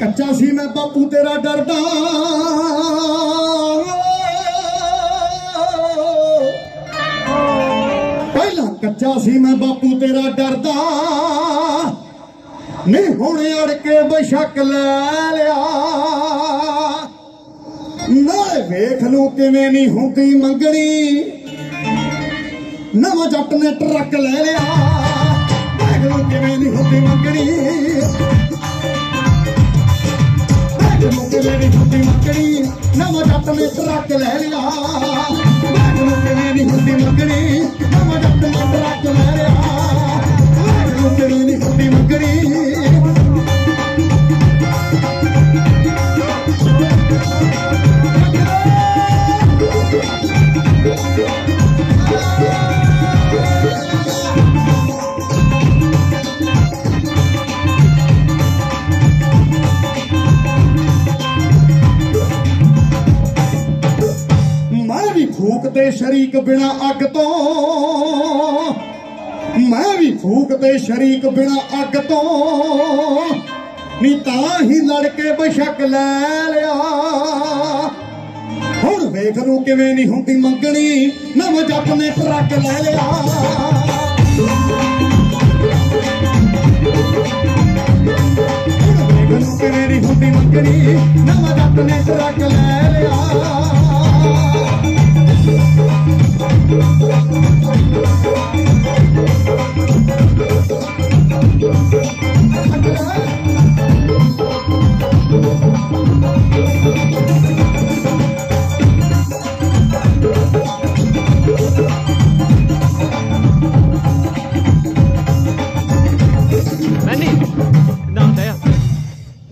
ਕੱਚਾ ਸੀ ਮੈਂ ਬਾਪੂ ਤੇਰਾ ਡਰਦਾ ਪਹਿਲਾਂ ਕੱਚਾ ਸੀ ਮੈਂ ਬਾਪੂ ਤੇਰਾ ਡਰਦਾ ਨਹੀਂ ਹੁਣ ਅੜ ਕੇ ਬਸ਼ੱਕ ਲੈ ਲਿਆ ਨਾਲੇ ਵੇਖ ਨੂੰ ਕਿਵੇਂ ਨਹੀਂ ਹੁੰਦੀ ਮੰਗਣੀ ਨਵਾਂ ਜੱਟ ਨੇ ਟਰੱਕ ਲੈ ਲਿਆ ਵੇਖ ਨੂੰ ਕਿਵੇਂ ਨਹੀਂ ਹੁੰਦੀ ਮੰਗਣੀ ਹੱਥ ਵਿੱਚ ਰੱਖ ਲੈ ਲਿਆ। ਮੈਨੂੰ ਕਿਵੇਂ ਨਹੀਂ ਹੁੰਦੀ ਮੰਗਣੀ, ਮੈਂ ਹੱਥ ਵਿੱਚ ਰੱਖ ਲੈ ਲਿਆ। ਤੇ ਸ਼ਰੀਕ ਬਿਨਾ ਅੱਗ ਤੋਂ। ਮੈਂ ਵੀ ਫੂਕ ਤੇ ਸ਼ਰੀਕ ਬਿਨਾ ਅੱਗ ਤੋਂ। ਨੀ ਤਾਂ ਹੀ ਲੜ ਕੇ ਬਸ਼ੱਕ ਲੈ ਲਿਆ। ਹੁਣ ਵੇਖ ਨੂੰ ਕਿਵੇਂ ਨਹੀਂ ਹੁੰਦੀ ਮੰਗਣੀ। ਨਵ ਜੱਟ ਨੇ ਟਰੱਕ ਲੈ ਲਿਆ। ਵੇਖ ਨੂੰ ਕਿਵੇਂ ਨਹੀਂ ਹੁੰਦੀ ਮੰਗਣੀ। ਨਵਾਂ ਜੱਟ ਨੇ ਟਰੱਕ ਲੈ ਲਿਆ।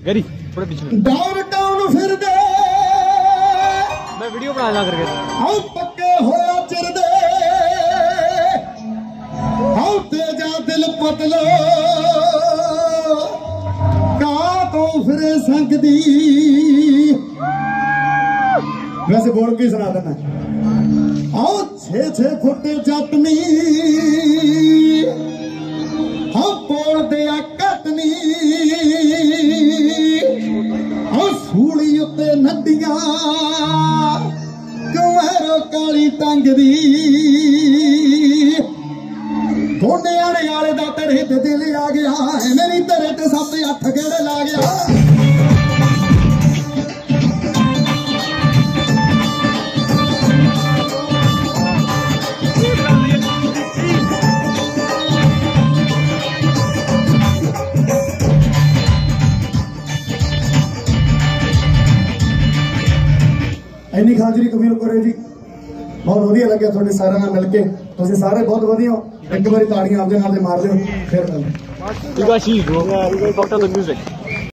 गरी थोड़े डाउन डाउन फिर दे। वीडियो बना ला करके। हम पक्के दिल पतला। रंग वैसे बोल के सुना देना। आओ, छे छे फुट चटनी हाँ पोड़ दिया कटनी। हाँ उत्ते नडिया कुमारो काली टंग दी? थोड़े आने आले का तेरे दिल आ गया मेरी तेरे ते सब अठ गेड़े ला गया। ਇੰਨੀ ਖਾਜਰੀ ਕਬੀਲ ਕਰੇ ਜੀ। ਬਹੁਤ ਵਧੀਆ ਲੱਗਿਆ ਤੁਹਾਡੇ ਸਾਰਿਆਂ ਨਾਲ ਮਿਲ ਕੇ। ਤੁਸੀਂ ਸਾਰੇ ਬਹੁਤ ਵਧੀਆ ਹੋ। ਇੱਕ ਵਾਰੀ ਤਾੜੀਆਂ ਆਪਦੇ ਨਾਲ ਤੇ ਮਾਰ ਲਿਓ ਫਿਰ ਗੱਲ You guys see, bro. Talk to the music.